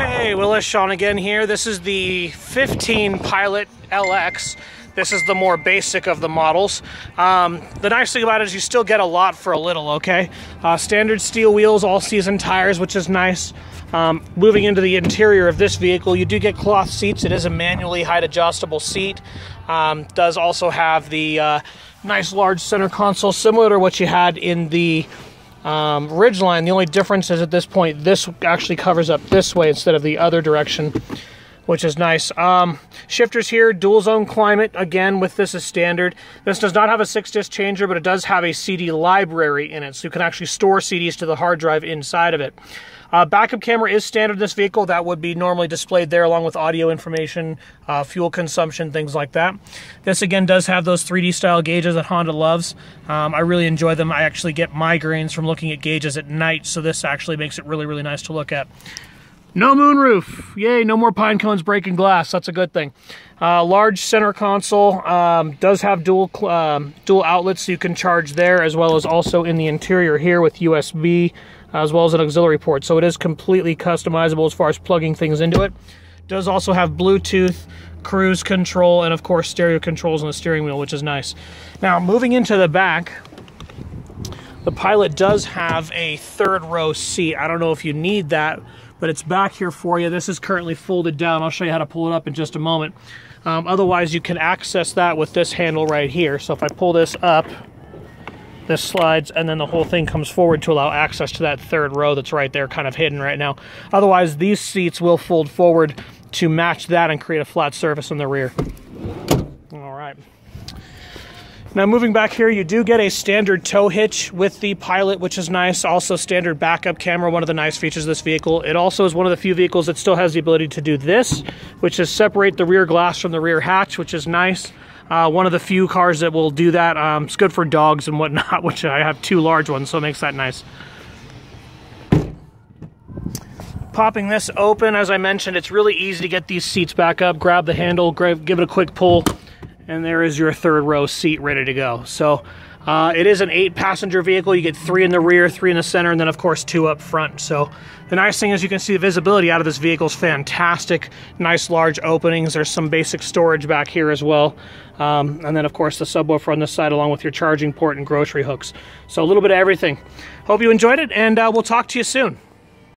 Hey, Willa's Sean again here. This is the 15 Pilot LX. This is the more basic of the models. Um, the nice thing about it is you still get a lot for a little, okay? Uh, standard steel wheels, all season tires, which is nice. Um, moving into the interior of this vehicle, you do get cloth seats. It is a manually height adjustable seat. Um, does also have the uh, nice large center console, similar to what you had in the um, Ridgeline. The only difference is at this point, this actually covers up this way instead of the other direction, which is nice. Um, shifters here, dual zone climate, again, with this as standard. This does not have a six disc changer, but it does have a CD library in it, so you can actually store CDs to the hard drive inside of it. Uh, backup camera is standard in this vehicle. That would be normally displayed there along with audio information, uh, fuel consumption, things like that. This again does have those 3D style gauges that Honda loves. Um, I really enjoy them. I actually get migraines from looking at gauges at night, so this actually makes it really, really nice to look at. No moonroof. Yay, no more pine cones breaking glass. That's a good thing. Uh, large center console. Um, does have dual um, dual outlets so you can charge there as well as also in the interior here with USB as well as an auxiliary port. So it is completely customizable as far as plugging things into it. Does also have Bluetooth, cruise control, and of course stereo controls on the steering wheel, which is nice. Now moving into the back, the Pilot does have a third row seat. I don't know if you need that, but it's back here for you. This is currently folded down. I'll show you how to pull it up in just a moment. Um, otherwise, you can access that with this handle right here. So if I pull this up, this slides and then the whole thing comes forward to allow access to that third row that's right there kind of hidden right now. Otherwise, these seats will fold forward to match that and create a flat surface in the rear. Now moving back here, you do get a standard tow hitch with the Pilot, which is nice. Also standard backup camera, one of the nice features of this vehicle. It also is one of the few vehicles that still has the ability to do this, which is separate the rear glass from the rear hatch, which is nice. Uh, one of the few cars that will do that. Um, it's good for dogs and whatnot, which I have two large ones, so it makes that nice. Popping this open, as I mentioned, it's really easy to get these seats back up. Grab the handle, grab, give it a quick pull, and there is your third row seat ready to go. So uh, it is an eight passenger vehicle. You get three in the rear, three in the center, and then of course two up front. So the nice thing is you can see the visibility out of this vehicle is fantastic. Nice large openings. There's some basic storage back here as well. Um, and then of course the subwoofer on this side along with your charging port and grocery hooks. So a little bit of everything. Hope you enjoyed it and uh, we'll talk to you soon.